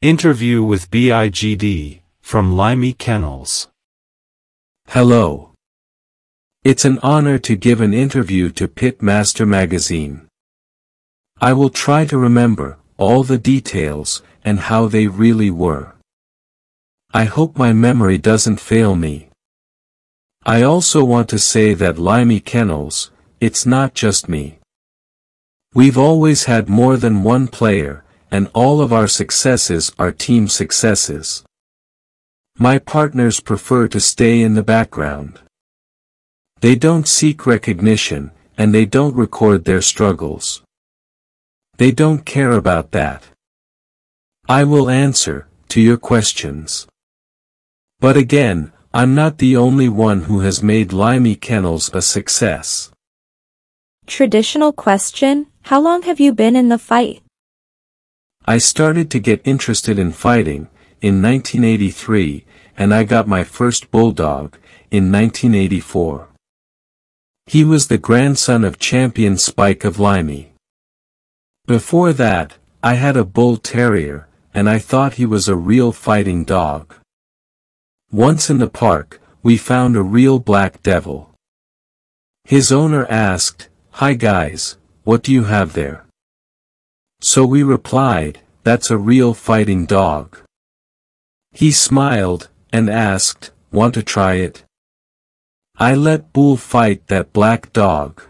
Interview with BIGD, from Limey Kennels. Hello. It's an honor to give an interview to Pitmaster magazine. I will try to remember all the details and how they really were. I hope my memory doesn't fail me. I also want to say that Limey Kennels, it's not just me. We've always had more than one player, and all of our successes are team successes. My partners prefer to stay in the background. They don't seek recognition, and they don't record their struggles. They don't care about that. I will answer, to your questions. But again, I'm not the only one who has made Limey Kennels a success. Traditional question, how long have you been in the fight? I started to get interested in fighting, in 1983, and I got my first bulldog, in 1984. He was the grandson of champion Spike of Limey. Before that, I had a bull terrier, and I thought he was a real fighting dog. Once in the park, we found a real black devil. His owner asked, Hi guys, what do you have there? So we replied, that's a real fighting dog. He smiled, and asked, want to try it? I let Bull fight that black dog.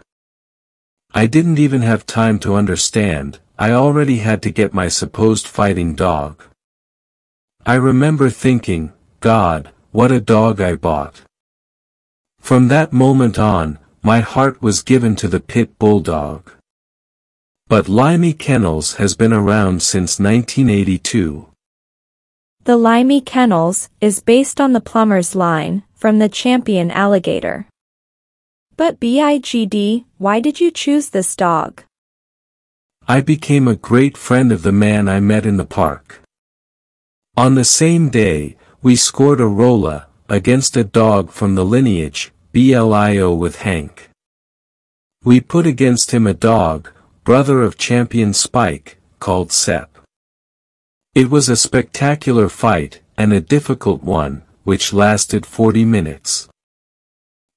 I didn't even have time to understand, I already had to get my supposed fighting dog. I remember thinking, God, what a dog I bought. From that moment on, my heart was given to the pit bulldog. But Limey Kennels has been around since 1982. The Limey Kennels is based on the Plumber's line, from the champion alligator. But BIGD, why did you choose this dog? I became a great friend of the man I met in the park. On the same day, we scored a rolla, against a dog from the lineage, BLIO with Hank. We put against him a dog, brother of champion Spike, called Sep. It was a spectacular fight, and a difficult one, which lasted 40 minutes.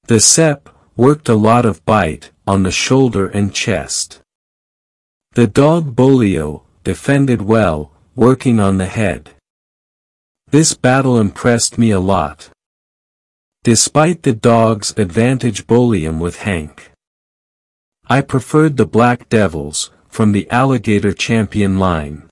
The Sep, worked a lot of bite, on the shoulder and chest. The dog Bolio, defended well, working on the head. This battle impressed me a lot. Despite the dog's advantage Bolio with Hank. I preferred the Black Devils, from the Alligator Champion line.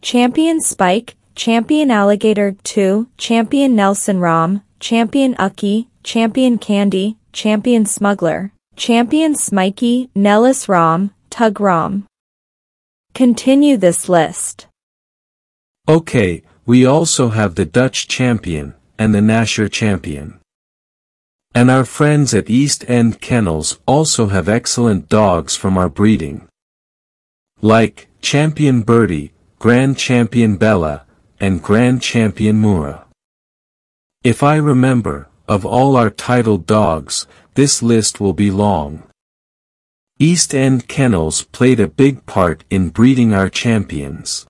Champion Spike, Champion Alligator 2, Champion Nelson Rom, Champion Ucky, Champion Candy, Champion Smuggler, Champion Smikey, Nellis Rom, Tug Rom. Continue this list. Okay, we also have the Dutch champion, and the Nasher champion. And our friends at East End Kennels also have excellent dogs from our breeding. Like, Champion Birdie, Grand Champion Bella, and Grand Champion Mura. If I remember, of all our titled dogs, this list will be long. East End Kennels played a big part in breeding our champions.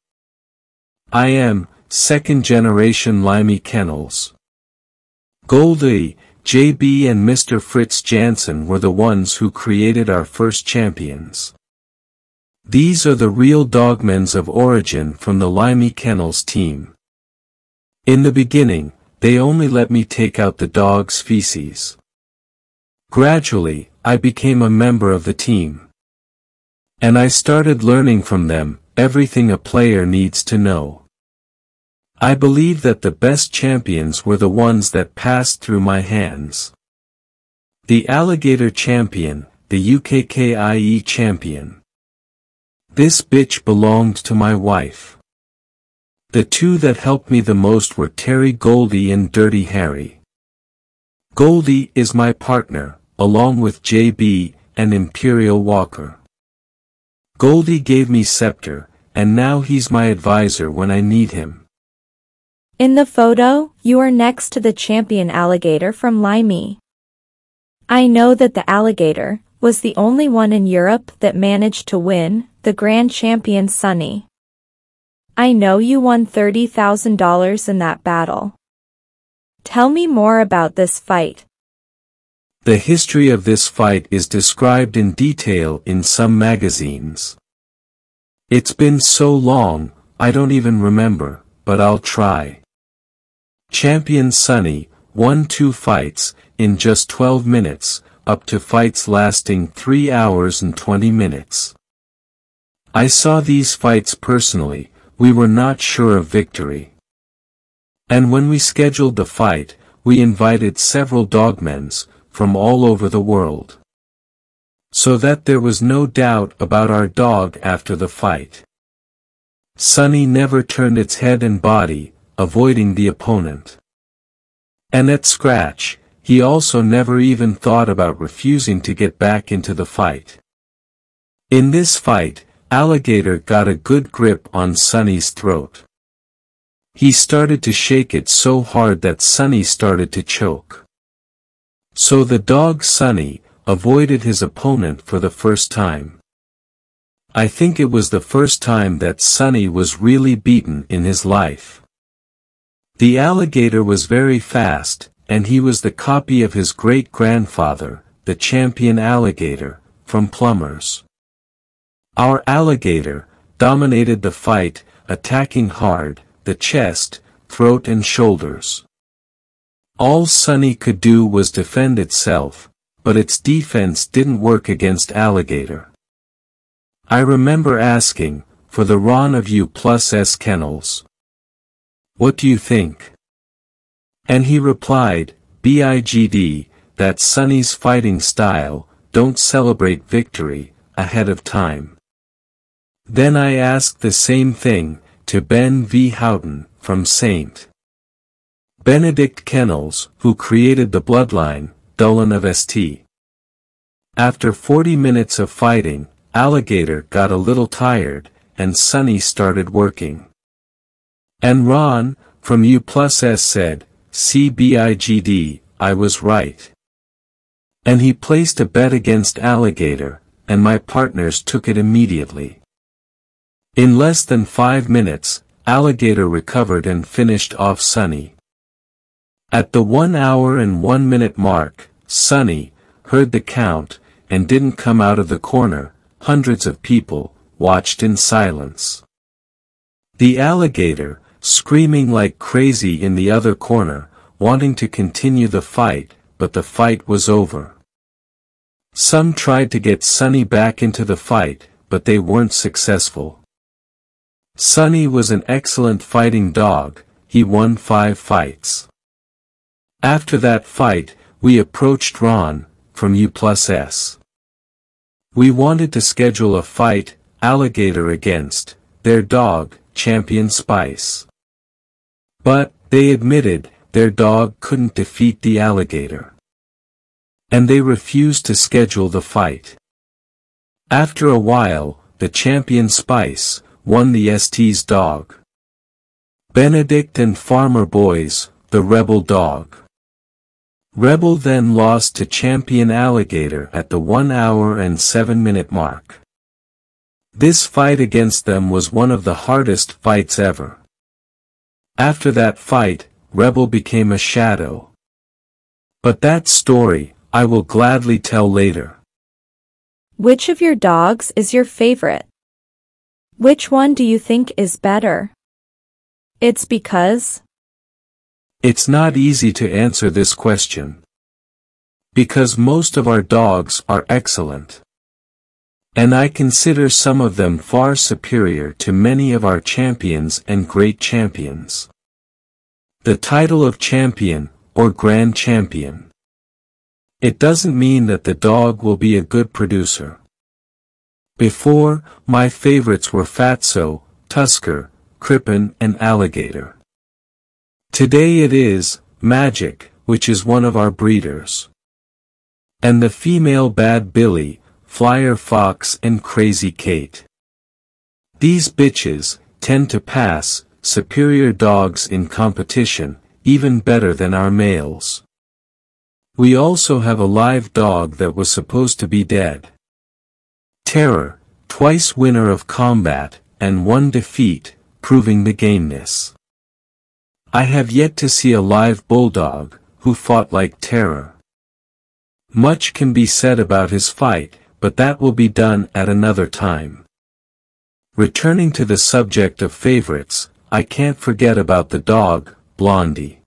I am, second generation Limey Kennels. Goldie, JB and Mr. Fritz Jansen were the ones who created our first champions. These are the real dogmens of origin from the Limey Kennels team. In the beginning, they only let me take out the dog's feces. Gradually, I became a member of the team. And I started learning from them, everything a player needs to know. I believe that the best champions were the ones that passed through my hands. The Alligator Champion, the UKKIE Champion. This bitch belonged to my wife. The two that helped me the most were Terry Goldie and Dirty Harry. Goldie is my partner, along with JB, and Imperial Walker. Goldie gave me Scepter, and now he's my advisor when I need him. In the photo, you are next to the champion alligator from Limey. I know that the alligator was the only one in Europe that managed to win the Grand Champion Sunny. I know you won $30,000 in that battle. Tell me more about this fight. The history of this fight is described in detail in some magazines. It's been so long, I don't even remember, but I'll try. Champion Sunny, won two fights, in just 12 minutes, up to fights lasting 3 hours and 20 minutes. I saw these fights personally, we were not sure of victory. And when we scheduled the fight, we invited several dogmens, from all over the world. So that there was no doubt about our dog after the fight. Sunny never turned its head and body, avoiding the opponent. And at Scratch, he also never even thought about refusing to get back into the fight. In this fight, Alligator got a good grip on Sunny's throat. He started to shake it so hard that Sunny started to choke. So the dog Sunny, avoided his opponent for the first time. I think it was the first time that Sunny was really beaten in his life. The alligator was very fast, and he was the copy of his great-grandfather, the champion alligator, from Plumbers. Our alligator, dominated the fight, attacking hard, the chest, throat and shoulders. All Sunny could do was defend itself, but its defense didn't work against alligator. I remember asking, for the Ron of U plus S kennels. What do you think? And he replied, BIGD, that Sunny's fighting style, don't celebrate victory, ahead of time. Then I asked the same thing, to Ben V. Houghton, from St. Benedict Kennels, who created the bloodline, Dolan of St. After 40 minutes of fighting, Alligator got a little tired, and Sunny started working. And Ron, from U plus S said, CBIGD, I was right. And he placed a bet against Alligator, and my partners took it immediately. In less than five minutes, Alligator recovered and finished off Sunny. At the one hour and one minute mark, Sunny, heard the count, and didn't come out of the corner, hundreds of people, watched in silence. The alligator, screaming like crazy in the other corner, wanting to continue the fight, but the fight was over. Some tried to get Sunny back into the fight, but they weren't successful. Sunny was an excellent fighting dog, he won five fights. After that fight, we approached Ron, from U plus S. We wanted to schedule a fight, Alligator against, their dog, Champion Spice. But, they admitted, their dog couldn't defeat the alligator. And they refused to schedule the fight. After a while, the champion Spice, won the ST's dog. Benedict and Farmer Boys, the Rebel Dog. Rebel then lost to Champion Alligator at the 1 hour and 7 minute mark. This fight against them was one of the hardest fights ever. After that fight, Rebel became a shadow. But that story, I will gladly tell later. Which of your dogs is your favorite? Which one do you think is better? It's because. It's not easy to answer this question. Because most of our dogs are excellent. And I consider some of them far superior to many of our champions and great champions. The title of champion, or grand champion. It doesn't mean that the dog will be a good producer. Before, my favorites were Fatso, Tusker, Crippen and Alligator. Today it is, Magic, which is one of our breeders. And the female Bad Billy, Flyer Fox and Crazy Kate. These bitches, tend to pass, superior dogs in competition, even better than our males. We also have a live dog that was supposed to be dead. Terror, twice winner of combat, and one defeat, proving the gameness. I have yet to see a live bulldog, who fought like terror. Much can be said about his fight, but that will be done at another time. Returning to the subject of favorites, I can't forget about the dog, Blondie.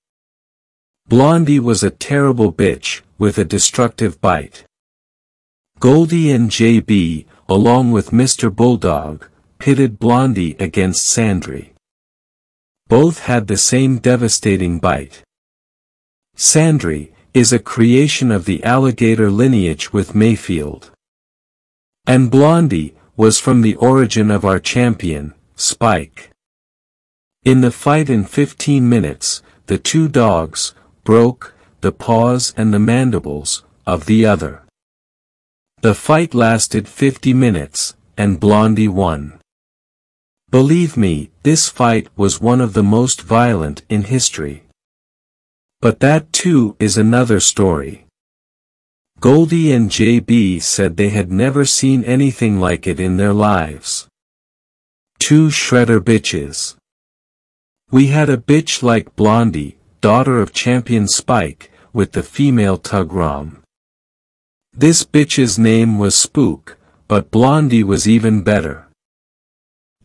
Blondie was a terrible bitch, with a destructive bite. Goldie and JB, along with Mr. Bulldog, pitted Blondie against Sandry. Both had the same devastating bite. Sandry, is a creation of the alligator lineage with Mayfield. And Blondie, was from the origin of our champion, Spike. In the fight in 15 minutes, the two dogs, broke, the paws and the mandibles, of the other. The fight lasted 50 minutes, and Blondie won. Believe me, this fight was one of the most violent in history. But that too is another story. Goldie and JB said they had never seen anything like it in their lives. Two shredder bitches. We had a bitch like Blondie, daughter of champion Spike, with the female Tug Rom. This bitch's name was Spook, but Blondie was even better.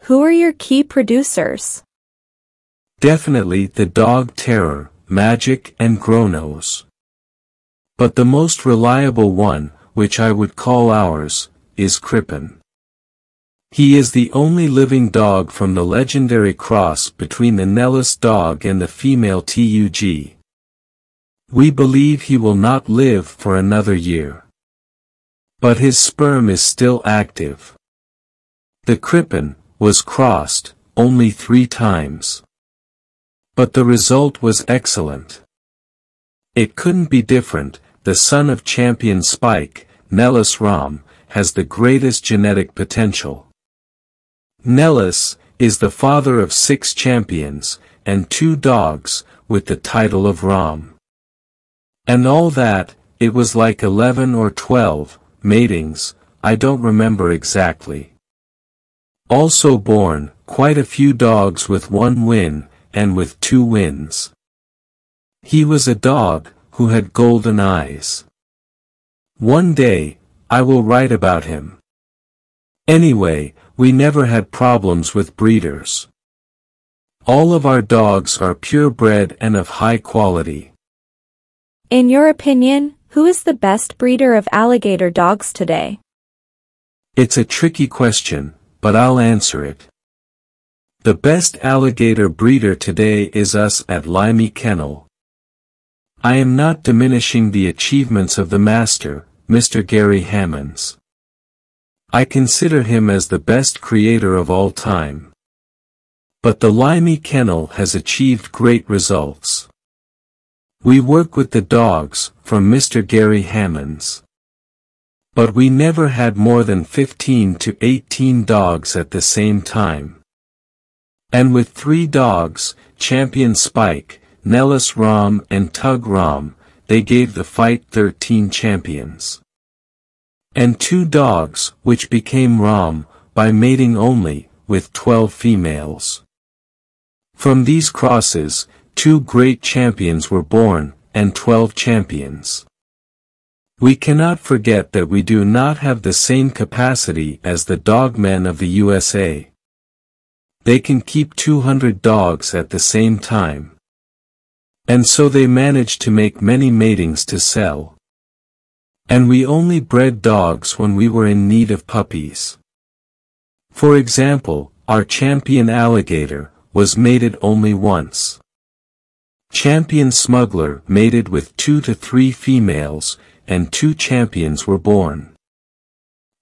Who are your key producers? Definitely the Dog Terror, Magic and Gronos. But the most reliable one, which I would call ours, is Crippen. He is the only living dog from the legendary cross between the Nellis dog and the female TUG. We believe he will not live for another year. But his sperm is still active. The Crippen, was crossed, only three times. But the result was excellent. It couldn't be different, the son of champion Spike, Nellis Rom, has the greatest genetic potential. Nellis, is the father of six champions, and two dogs, with the title of Rom. And all that, it was like eleven or twelve, matings, I don't remember exactly. Also born, quite a few dogs with one win, and with two wins. He was a dog, who had golden eyes. One day, I will write about him. Anyway, we never had problems with breeders. All of our dogs are purebred and of high quality. In your opinion, who is the best breeder of alligator dogs today? It's a tricky question, but I'll answer it. The best alligator breeder today is us at Limey Kennel. I am not diminishing the achievements of the master, Mr. Gary Hammonds. I consider him as the best creator of all time. But the Limey Kennel has achieved great results. We work with the dogs, from Mr. Gary Hammonds. But we never had more than 15 to 18 dogs at the same time. And with three dogs, Champion Spike, Nellis Rom and Tug Rom, they gave the fight 13 champions. And two dogs, which became Rom, by mating only, with twelve females. From these crosses, two great champions were born, and twelve champions. We cannot forget that we do not have the same capacity as the dogmen of the USA. They can keep 200 dogs at the same time. And so they managed to make many matings to sell. And we only bred dogs when we were in need of puppies. For example, our champion alligator, was mated only once. Champion smuggler mated with two to three females, and two champions were born.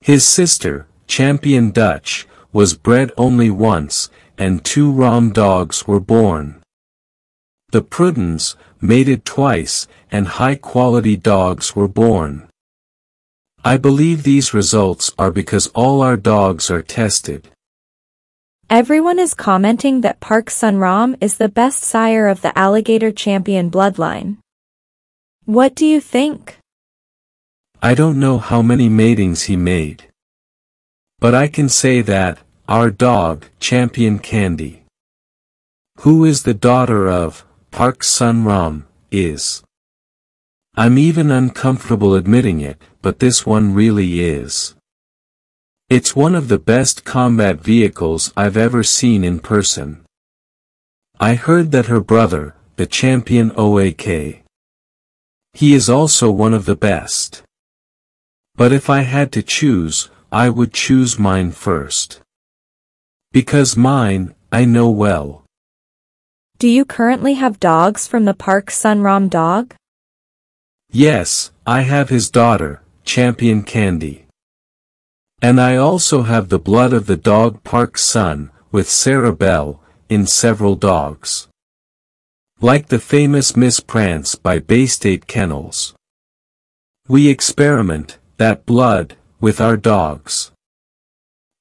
His sister, champion Dutch, was bred only once, and two rom dogs were born. The Prudens, mated twice, and high-quality dogs were born. I believe these results are because all our dogs are tested. Everyone is commenting that Park Sun Ram is the best sire of the alligator champion bloodline. What do you think? I don't know how many matings he made. But I can say that, our dog, Champion Candy, who is the daughter of, Park Sun Ram, is. I'm even uncomfortable admitting it, but this one really is. It's one of the best combat vehicles I've ever seen in person. I heard that her brother, the champion OAK. He is also one of the best. But if I had to choose, I would choose mine first. Because mine, I know well. Do you currently have dogs from the Park Sunram dog? Yes, I have his daughter, Champion Candy. And I also have the blood of the dog Park Sun, with Sarah Bell, in several dogs. Like the famous Miss Prance by Baystate Kennels. We experiment, that blood, with our dogs.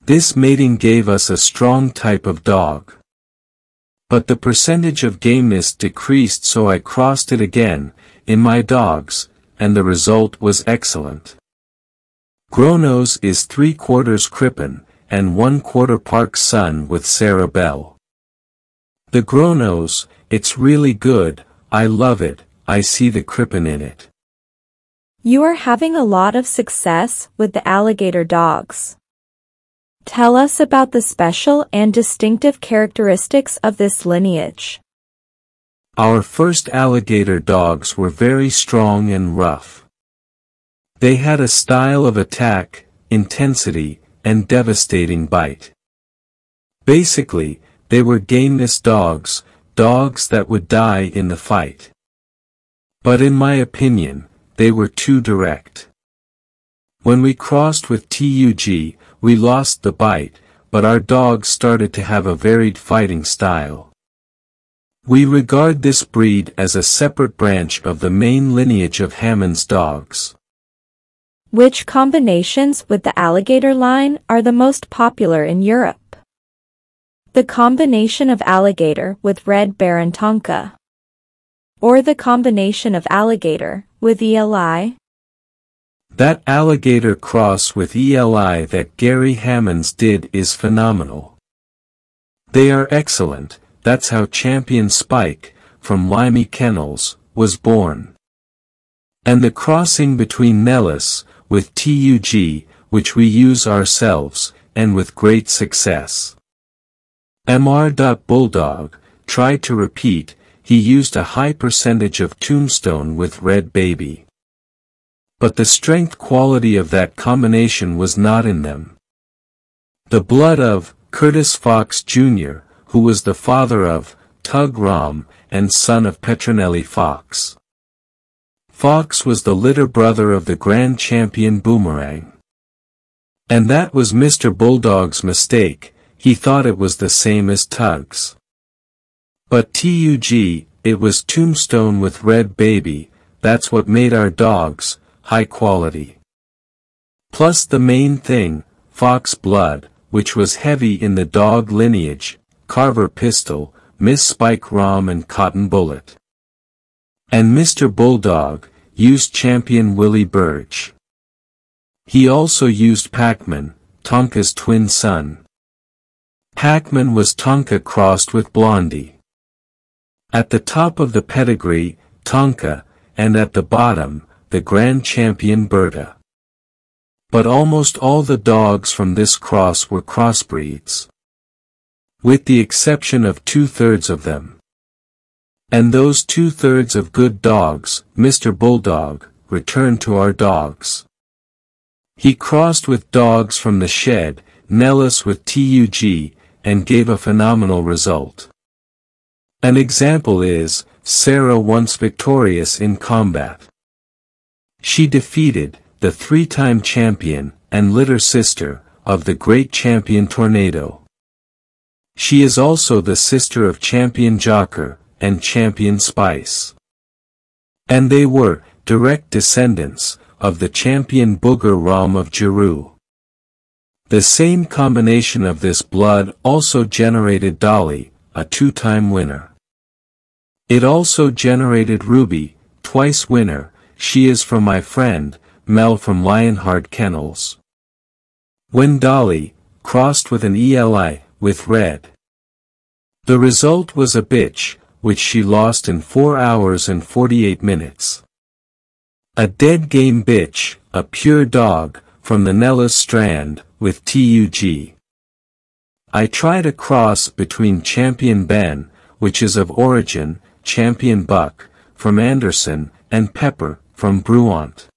This mating gave us a strong type of dog. But the percentage of gameness decreased so I crossed it again, in my dogs, and the result was excellent. Gronos is three quarters Crippen, and one quarter Park Sun with Sarah Bell. The Gronos, it's really good, I love it, I see the Crippen in it. You are having a lot of success with the alligator dogs. Tell us about the special and distinctive characteristics of this lineage. Our first alligator dogs were very strong and rough. They had a style of attack, intensity, and devastating bite. Basically, they were gameness dogs, dogs that would die in the fight. But in my opinion, they were too direct. When we crossed with TUG, we lost the bite, but our dog started to have a varied fighting style. We regard this breed as a separate branch of the main lineage of Hammond's dogs. Which combinations with the alligator line are the most popular in Europe? The combination of alligator with red baron tonka. Or the combination of alligator with ELI. That alligator cross with ELI that Gary Hammonds did is phenomenal. They are excellent, that's how Champion Spike, from Limey Kennels, was born. And the crossing between Nellis, with TUG, which we use ourselves, and with great success. Mr. Bulldog, tried to repeat, he used a high percentage of tombstone with Red Baby. But the strength quality of that combination was not in them. The blood of Curtis Fox Jr., who was the father of Tug Rom and son of Petronelli Fox. Fox was the litter brother of the grand champion Boomerang. And that was Mr. Bulldog's mistake, he thought it was the same as Tugs. But TUG, it was Tombstone with Red Baby, that's what made our dogs, high quality. Plus the main thing, Fox Blood, which was heavy in the dog lineage, Carver Pistol, Miss Spike Rom and Cotton Bullet. And Mr. Bulldog, used Champion Willie Birch. He also used Pac-Man, Tonka's twin son. Pac-Man was Tonka crossed with Blondie. At the top of the pedigree, Tonka, and at the bottom, the grand champion Berta. But almost all the dogs from this cross were crossbreeds. With the exception of two-thirds of them. And those two-thirds of good dogs, Mr. Bulldog, returned to our dogs. He crossed with dogs from the shed, Nellis with TUG, and gave a phenomenal result. An example is, Sarah once victorious in combat. She defeated, the three-time champion, and litter sister, of the great champion Tornado. She is also the sister of champion Jocker, and champion Spice. And they were, direct descendants, of the champion Booger Ram of Jeru. The same combination of this blood also generated Dolly, a two-time winner. It also generated Ruby, twice winner, she is from my friend, Mel from Lionheart Kennels. When Dolly, crossed with an ELI, with red. The result was a bitch, which she lost in 4 hours and 48 minutes. A dead game bitch, a pure dog, from the Nellis Strand, with TUG. I tried a cross between Champion Ben, which is of origin, Champion Buck, from Anderson, and Pepper, from Bruant.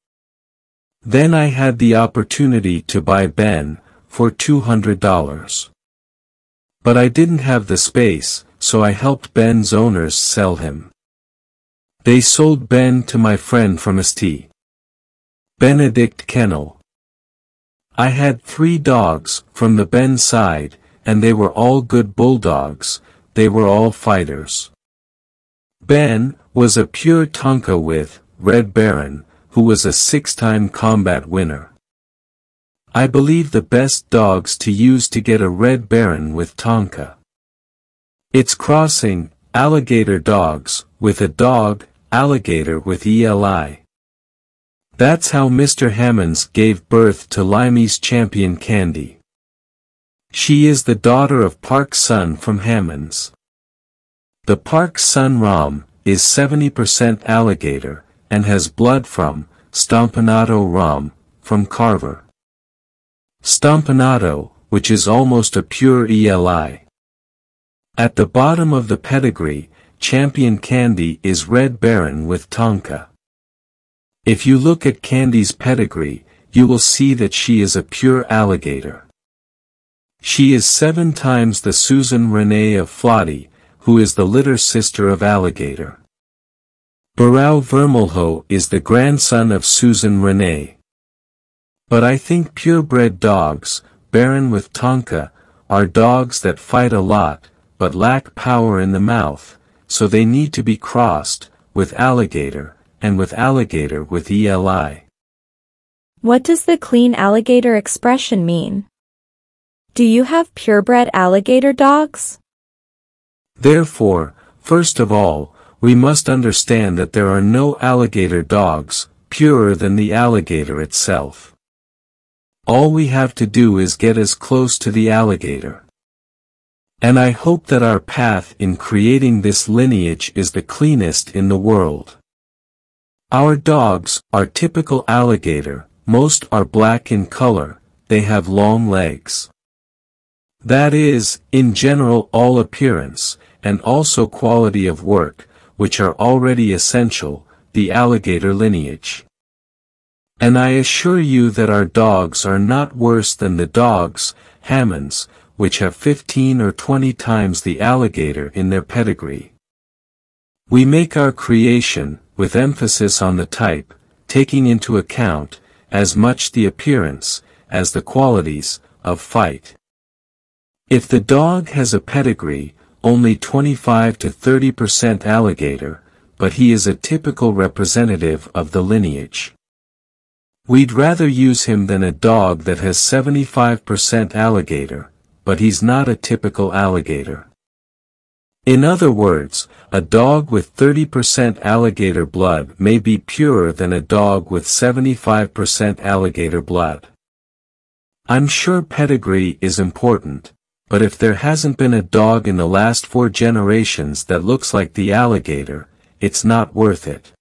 Then I had the opportunity to buy Ben, for $200. But I didn't have the space, so I helped Ben's owners sell him. They sold Ben to my friend from St. Benedict Kennel. I had three dogs, from the Ben side, and they were all good bulldogs, they were all fighters. Ben, was a pure Tonka with, Red Baron, who was a six-time combat winner. I believe the best dogs to use to get a Red Baron with Tonka. It's crossing, alligator dogs, with a dog, alligator with ELI. That's how Mr. Hammonds gave birth to Limey's champion Candy. She is the daughter of Park's son from Hammonds. The Park's son Rom, is 70% alligator, and has blood from, Stompanato Rom, from Carver. Stompanato, which is almost a pure ELI. At the bottom of the pedigree, Champion Candy is Red Baron with Tonka. If you look at Candy's pedigree, you will see that she is a pure alligator. She is seven times the Susan Renee of Flotty, who is the litter sister of alligator. Barrow Vermelho is the grandson of Susan Renee. But I think purebred dogs, Baron with Tonka, are dogs that fight a lot, but lack power in the mouth, so they need to be crossed, with alligator, and with alligator with ELI. What does the clean alligator expression mean? Do you have purebred alligator dogs? Therefore, first of all, we must understand that there are no alligator dogs, purer than the alligator itself. All we have to do is get as close to the alligator. And I hope that our path in creating this lineage is the cleanest in the world. Our dogs are typical alligator, most are black in color, they have long legs. That is, in general all appearance, and also quality of work, which are already essential, the alligator lineage. And I assure you that our dogs are not worse than the dogs, Hammonds, which have 15 or 20 times the alligator in their pedigree. We make our creation, with emphasis on the type, taking into account, as much the appearance, as the qualities, of fight. If the dog has a pedigree, only 25 to 30% alligator, but he is a typical representative of the lineage. We'd rather use him than a dog that has 75% alligator, but he's not a typical alligator. In other words, a dog with 30% alligator blood may be purer than a dog with 75% alligator blood. I'm sure pedigree is important, but if there hasn't been a dog in the last four generations that looks like the alligator, it's not worth it.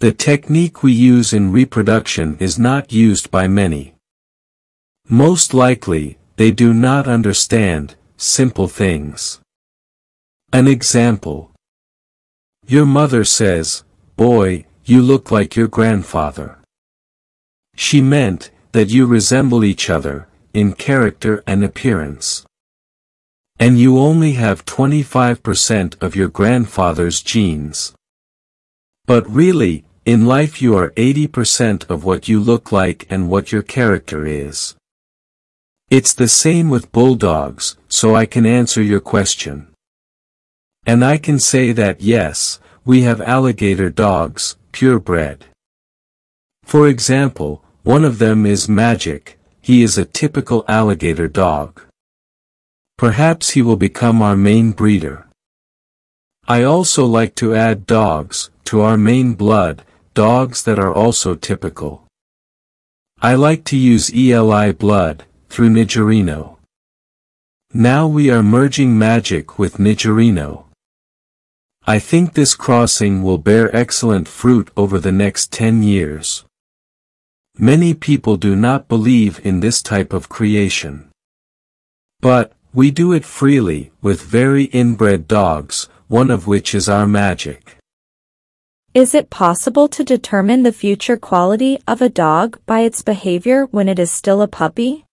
The technique we use in reproduction is not used by many. Most likely, they do not understand, simple things. An example. Your mother says, boy, you look like your grandfather. She meant, that you resemble each other, in character and appearance. And you only have 25% of your grandfather's genes. But really, in life you are 80% of what you look like and what your character is. It's the same with bulldogs, so I can answer your question. And I can say that yes, we have alligator dogs, purebred. For example, one of them is Magic, he is a typical alligator dog. Perhaps he will become our main breeder. I also like to add dogs, to our main blood, dogs that are also typical. I like to use ELI blood, through Nigerino. Now we are merging Magic with Nigerino. I think this crossing will bear excellent fruit over the next 10 years. Many people do not believe in this type of creation. But, we do it freely, with very inbred dogs, one of which is our magic. Is it possible to determine the future quality of a dog by its behavior when it is still a puppy?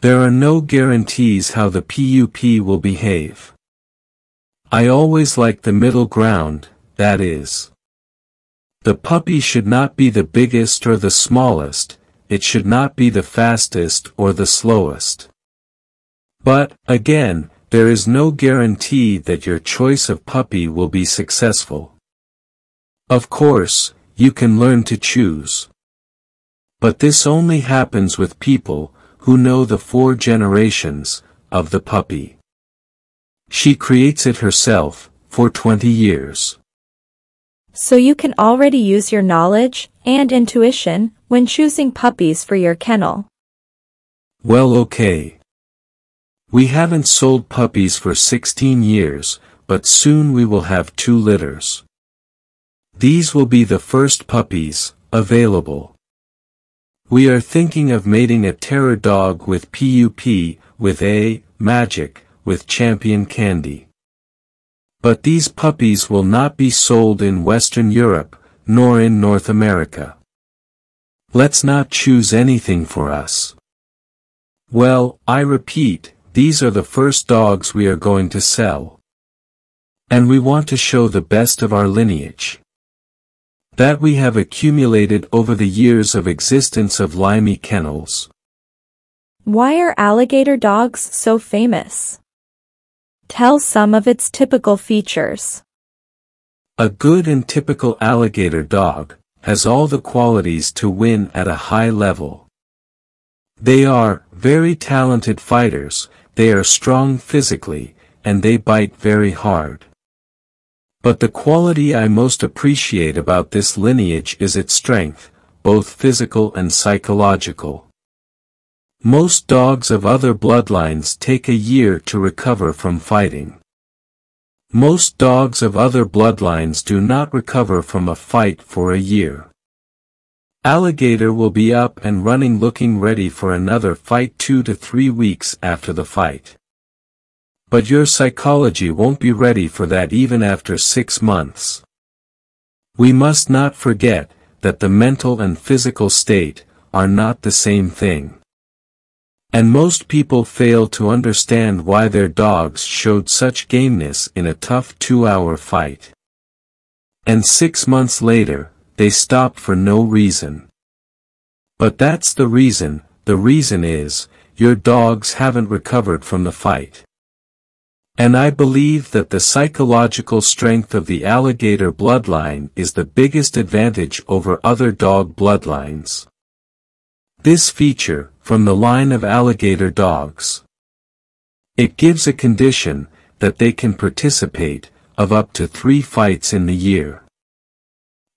There are no guarantees how the PUP will behave. I always like the middle ground, that is. The puppy should not be the biggest or the smallest, it should not be the fastest or the slowest. But, again, there is no guarantee that your choice of puppy will be successful. Of course, you can learn to choose. But this only happens with people, who know the four generations, of the puppy. She creates it herself, for 20 years. So you can already use your knowledge and intuition when choosing puppies for your kennel. Well okay. We haven't sold puppies for 16 years, but soon we will have two litters. These will be the first puppies, available. We are thinking of mating a terror dog with PUP, with A, Magic, with champion candy. But these puppies will not be sold in Western Europe, nor in North America. Let's not choose anything for us. Well, I repeat, these are the first dogs we are going to sell. And we want to show the best of our lineage. That we have accumulated over the years of existence of Limey kennels. Why are alligator dogs so famous? Tell some of its typical features. A good and typical alligator dog has all the qualities to win at a high level. They are very talented fighters, they are strong physically, and they bite very hard. But the quality I most appreciate about this lineage is its strength, both physical and psychological. Most dogs of other bloodlines take a year to recover from fighting. Most dogs of other bloodlines do not recover from a fight for a year. Alligator will be up and running looking ready for another fight two to three weeks after the fight. But your psychology won't be ready for that even after six months. We must not forget that the mental and physical state are not the same thing. And most people fail to understand why their dogs showed such gameness in a tough two-hour fight. And six months later, they stop for no reason. But that's the reason, the reason is, your dogs haven't recovered from the fight. And I believe that the psychological strength of the alligator bloodline is the biggest advantage over other dog bloodlines. This feature, from the line of alligator dogs. It gives a condition, that they can participate, of up to three fights in the year.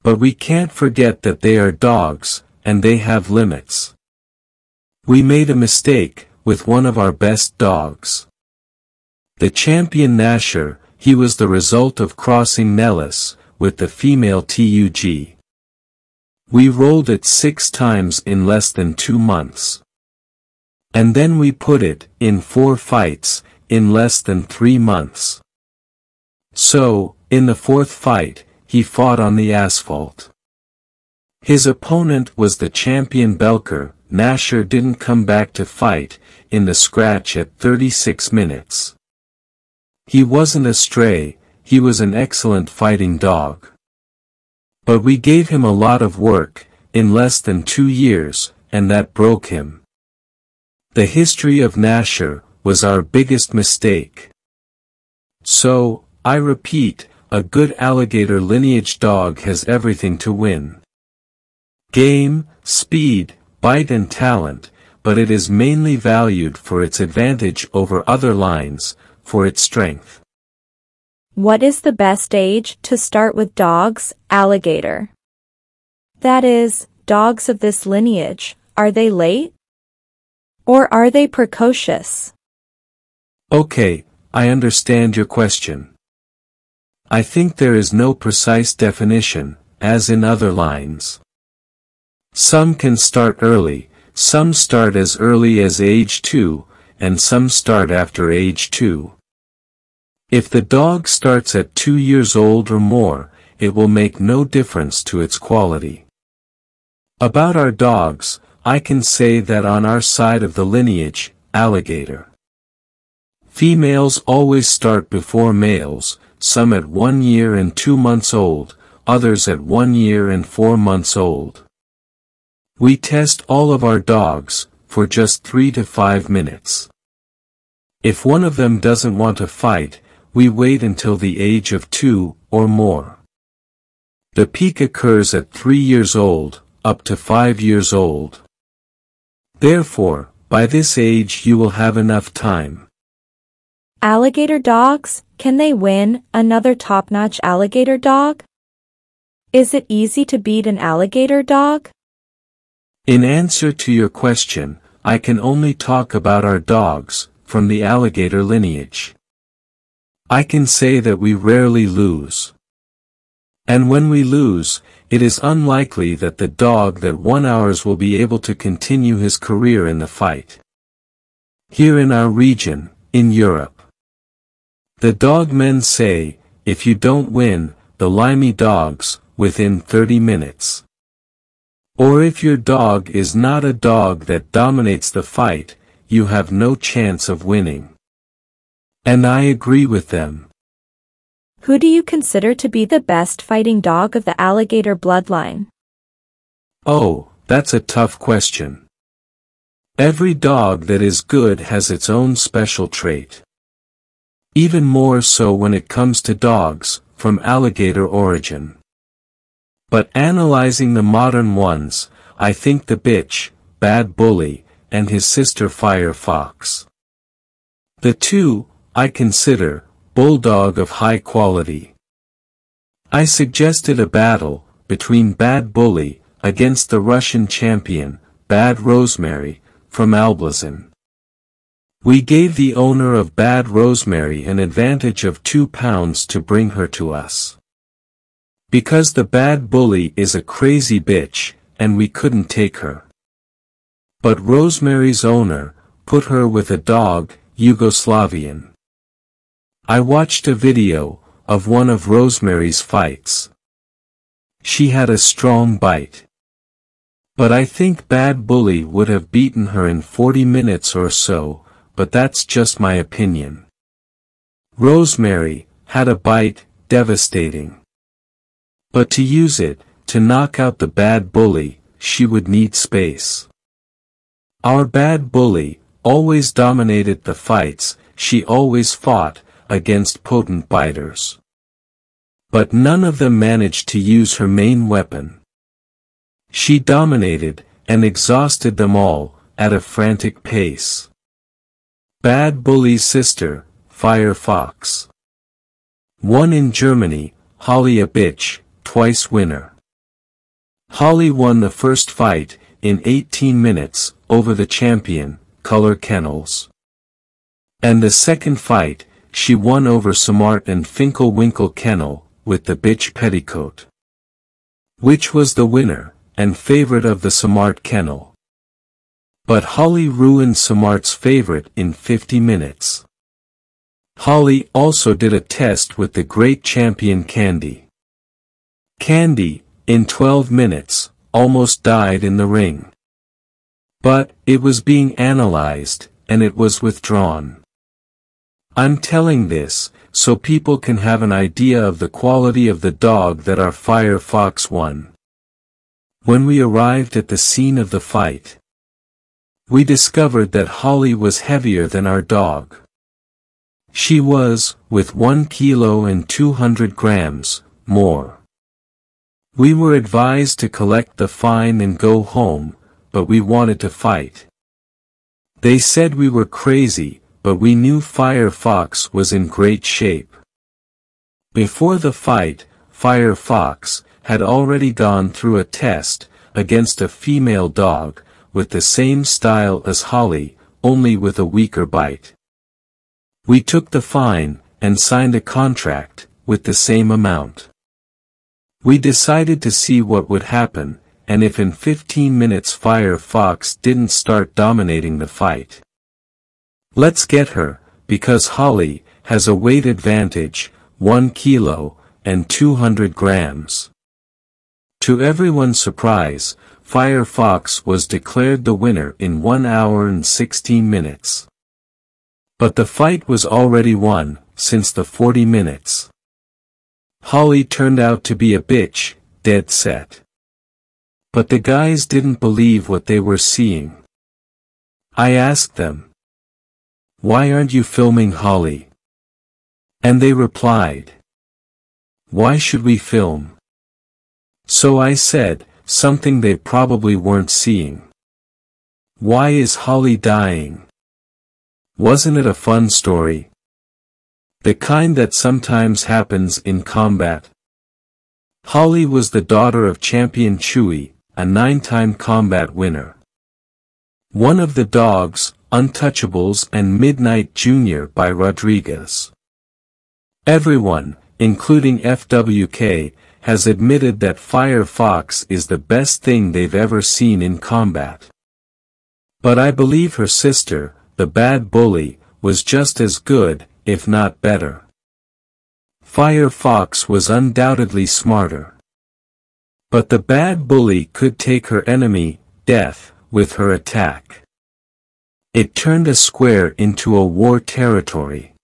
But we can't forget that they are dogs, and they have limits. We made a mistake, with one of our best dogs. The champion Nasher, he was the result of crossing Nellis, with the female TUG. We rolled it six times in less than two months. And then we put it, in four fights, in less than three months. So, in the fourth fight, he fought on the asphalt. His opponent was the champion Belker, Nasher didn't come back to fight, in the scratch at 36 minutes. He wasn't a stray, he was an excellent fighting dog. But we gave him a lot of work, in less than two years, and that broke him. The history of Nasher, was our biggest mistake. So, I repeat, a good alligator lineage dog has everything to win. Game, speed, bite and talent, but it is mainly valued for its advantage over other lines, for its strength. What is the best age to start with dogs, alligator? That is, dogs of this lineage, are they late? Or are they precocious? Okay, I understand your question. I think there is no precise definition, as in other lines. Some can start early, some start as early as age 2, and some start after age 2. If the dog starts at 2 years old or more, it will make no difference to its quality. About our dogs, I can say that on our side of the lineage, alligator. Females always start before males, some at one year and two months old, others at one year and four months old. We test all of our dogs, for just three to five minutes. If one of them doesn't want to fight, we wait until the age of two, or more. The peak occurs at three years old, up to five years old. Therefore, by this age you will have enough time. Alligator dogs, can they win another top-notch alligator dog? Is it easy to beat an alligator dog? In answer to your question, I can only talk about our dogs, from the alligator lineage. I can say that we rarely lose. And when we lose, it is unlikely that the dog that won ours will be able to continue his career in the fight. Here in our region, in Europe. The dogmen say, if you don't win, the limey dogs, within 30 minutes. Or if your dog is not a dog that dominates the fight, you have no chance of winning. And I agree with them. Who do you consider to be the best fighting dog of the alligator bloodline? Oh, that's a tough question. Every dog that is good has its own special trait. Even more so when it comes to dogs, from alligator origin. But analyzing the modern ones, I think the bitch, Bad Bully, and his sister Fire Fox. The two, I consider, bulldog of high quality. I suggested a battle, between Bad Bully, against the Russian champion, Bad Rosemary, from Alblazin. We gave the owner of Bad Rosemary an advantage of two pounds to bring her to us. Because the bad bully is a crazy bitch, and we couldn't take her. But Rosemary's owner, put her with a dog, Yugoslavian. I watched a video, of one of Rosemary's fights. She had a strong bite. But I think Bad Bully would have beaten her in 40 minutes or so, but that's just my opinion. Rosemary, had a bite, devastating. But to use it, to knock out the bad bully, she would need space. Our bad bully, always dominated the fights, she always fought, against potent biters. But none of them managed to use her main weapon. She dominated, and exhausted them all, at a frantic pace. Bad Bully's sister, Fire Fox. One in Germany, Holly a bitch, twice winner. Holly won the first fight, in 18 minutes, over the champion, Color Kennels. And the second fight, she won over Smart and Finkelwinkle Kennel, with the bitch petticoat. Which was the winner, and favorite of the Smart Kennel. But Holly ruined Smart's favorite in 50 minutes. Holly also did a test with the great champion Candy. Candy, in 12 minutes, almost died in the ring. But, it was being analyzed, and it was withdrawn. I'm telling this, so people can have an idea of the quality of the dog that our Fire Fox won. When we arrived at the scene of the fight, we discovered that Holly was heavier than our dog. She was, with 1 kilo and 200 grams, more. We were advised to collect the fine and go home, but we wanted to fight. They said we were crazy, but we knew Firefox was in great shape. Before the fight, Firefox had already gone through a test, against a female dog, with the same style as Holly, only with a weaker bite. We took the fine, and signed a contract, with the same amount. We decided to see what would happen, and if in 15 minutes Firefox didn't start dominating the fight. Let's get her, because Holly, has a weight advantage, 1 kilo, and 200 grams. To everyone's surprise, Firefox was declared the winner in 1 hour and 16 minutes. But the fight was already won, since the 40 minutes. Holly turned out to be a bitch, dead set. But the guys didn't believe what they were seeing. I asked them. Why aren't you filming Holly? And they replied. Why should we film? So I said, something they probably weren't seeing. Why is Holly dying? Wasn't it a fun story? The kind that sometimes happens in combat. Holly was the daughter of champion Chewy, a nine-time combat winner. One of the dogs, Untouchables and Midnight Jr. by Rodriguez. Everyone, including FWK, has admitted that Firefox is the best thing they've ever seen in combat. But I believe her sister, the bad bully, was just as good, if not better. Firefox was undoubtedly smarter. But the bad bully could take her enemy, death, with her attack. It turned a square into a war territory.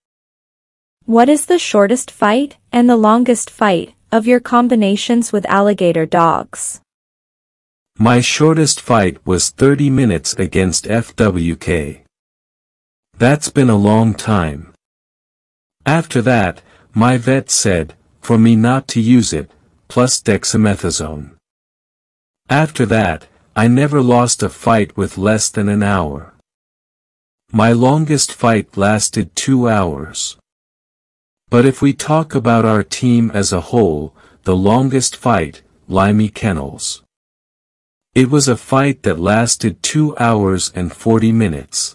What is the shortest fight and the longest fight of your combinations with alligator dogs? My shortest fight was 30 minutes against FWK. That's been a long time. After that, my vet said, for me not to use it, plus dexamethasone. After that, I never lost a fight with less than an hour. My longest fight lasted two hours. But if we talk about our team as a whole, the longest fight, Limey Kennels. It was a fight that lasted two hours and forty minutes.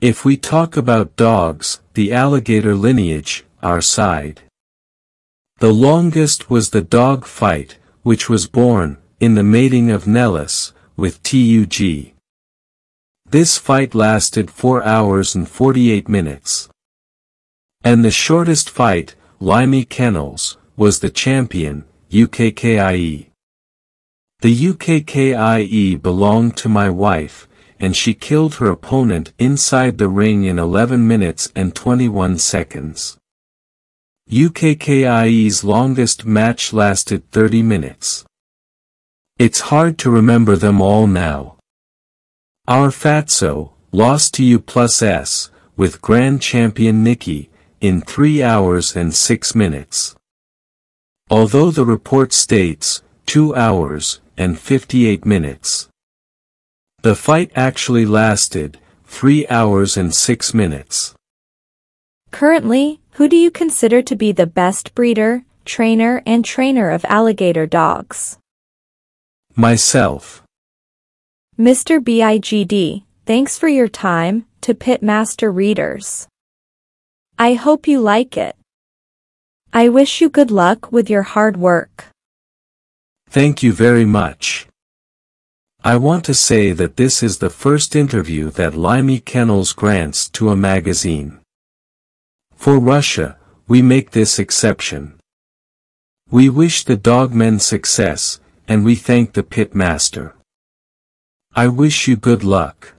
If we talk about dogs, the alligator lineage, our side. The longest was the dog fight, which was born, in the mating of Nellis, with TUG. This fight lasted 4 hours and 48 minutes. And the shortest fight, Limey Kennels, was the champion, UKKIE. The UKKIE belonged to my wife, and she killed her opponent inside the ring in 11 minutes and 21 seconds. UKKIE's longest match lasted 30 minutes. It's hard to remember them all now. Our Fatso, lost to U plus S, with Grand Champion Nikki, in 3 hours and 6 minutes. Although the report states, 2 hours, and 58 minutes. The fight actually lasted, 3 hours and 6 minutes. Currently, who do you consider to be the best breeder, trainer and trainer of alligator dogs? Myself. Mr. BIGD, thanks for your time, to Pitmaster readers. I hope you like it. I wish you good luck with your hard work. Thank you very much. I want to say that this is the first interview that Limey Kennels grants to a magazine. For Russia, we make this exception. We wish the dogmen success, and we thank the pit master. I wish you good luck.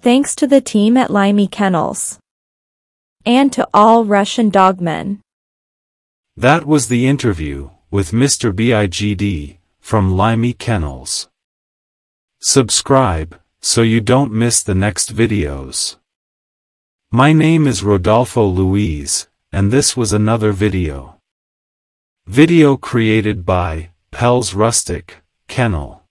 Thanks to the team at Limey Kennels. And to all Russian dogmen. That was the interview with Mr. BIGD from Limey Kennels. Subscribe, so you don't miss the next videos. My name is Rodolpho Luiz, and this was another video. Video created by Pelles Rustic, Kennel.